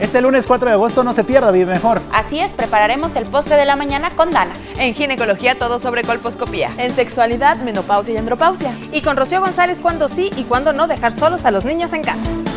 Este lunes 4 de agosto no se pierda, vive mejor. Así es, prepararemos el postre de la mañana con Dana. En ginecología todo sobre colposcopía. En sexualidad, menopausia y andropausia. Y con Rocío González cuándo sí y cuándo no dejar solos a los niños en casa.